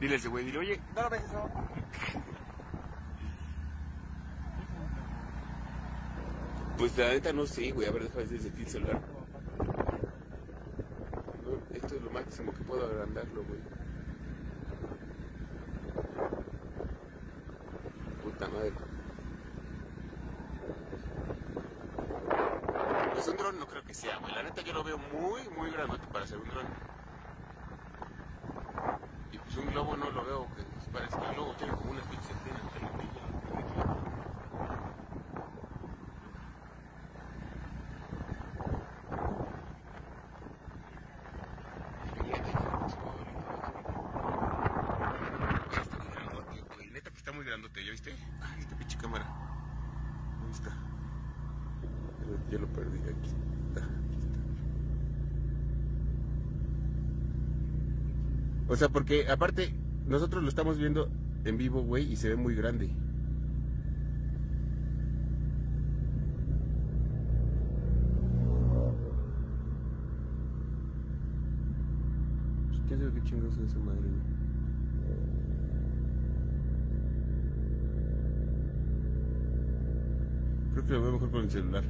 Dile ese güey, dile, oye, no ves eso. Pues la neta no sé, güey. A ver, déjame ver desde el celular. Esto es lo máximo que puedo agrandarlo, güey. Puta madre. Pues un dron no creo que sea, güey. La neta yo lo veo muy, muy grandote para ser un dron. Pues un globo no lo veo, que parece que el globo tiene como pinches antenas de la Está muy grandote, güey. Neta que está muy grandote, ¿ya viste? Ay, esta pinche cámara. ¿Dónde está? Ya lo perdí aquí. Está, aquí está. O sea, porque aparte, nosotros lo estamos viendo en vivo, güey, y se ve muy grande. Pues, ¿Quién sabe qué chingados es esa madre, güey? Creo que lo veo mejor con el celular.